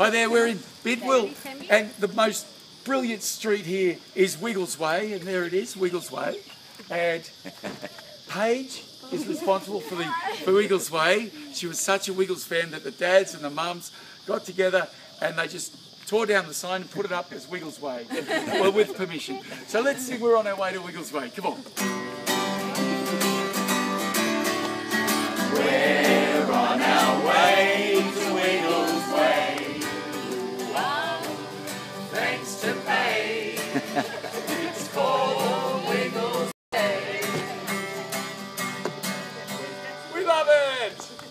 Hi there, we're in Bidwill, and the most brilliant street here is Wiggles Way, and there it is, Wiggles Way. And Paige is responsible for the for Wiggles Way. She was such a Wiggles fan that the dads and the mums got together and they just tore down the sign and put it up as Wiggles Way, well, with permission. So let's see, We're on our way to Wiggles Way. Come on. thanks to Paige. it's called Wiggles Day. We love it!